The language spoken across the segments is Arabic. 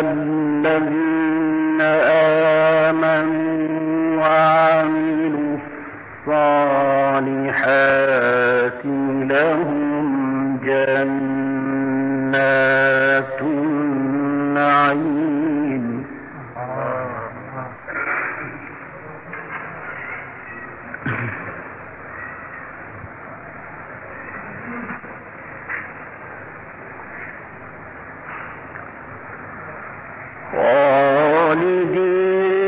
الذين آمنوا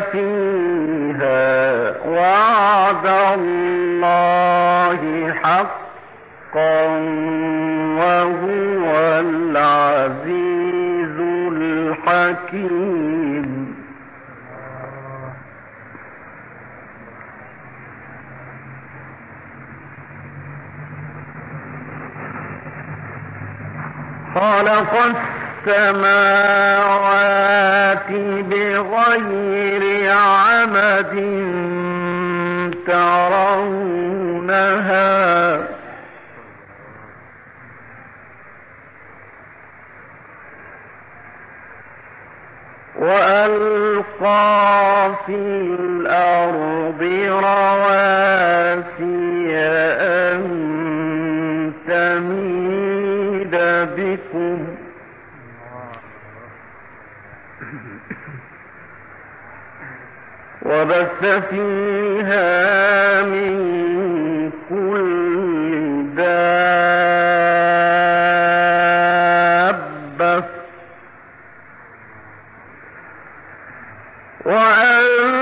فيها وعد الله حقا وهو العزيز الحكيم. خلق السماوات بغير عمد ترونها. وألقى في الأرض رواسي أن تميد بكم. وبث فيها من كل دابة. وأنزلنا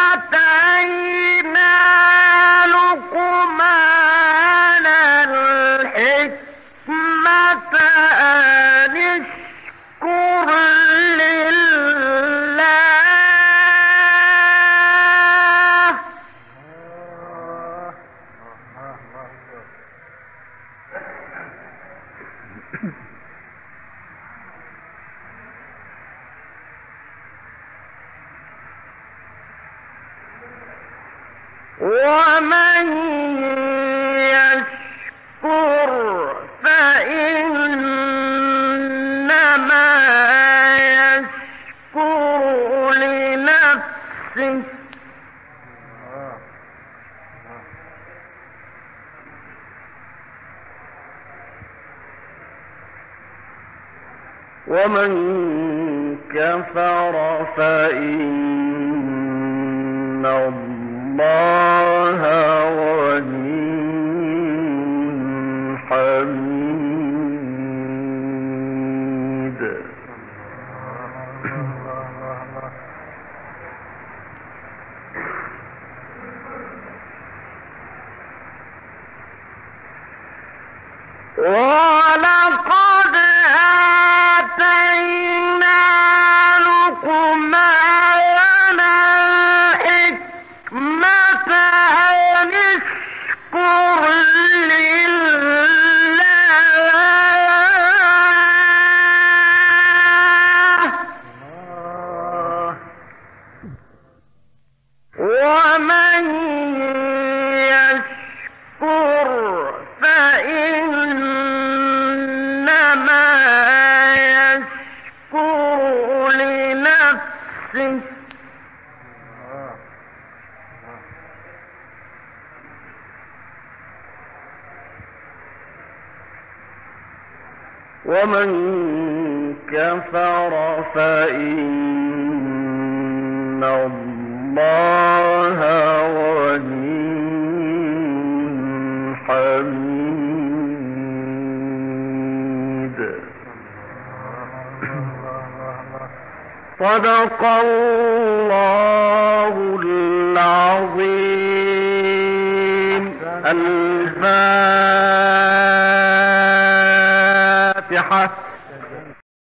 أن ومن يشكر فإنما يشكر لنفسه. ومن كفر فإن الله ولقد لنفسه. ومن كفر فإن الله صدق الله العظيم. الفاتحة.